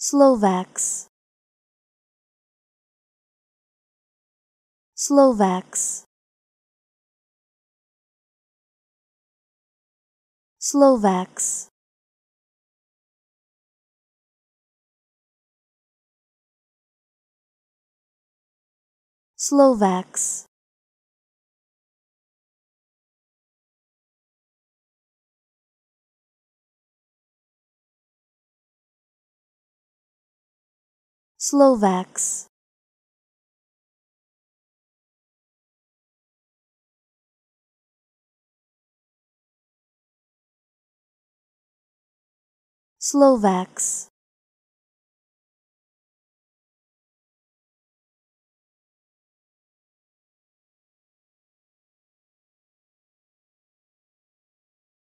Slovaks. Slovaks. Slovaks. Slovaks Slovaks. Slovaks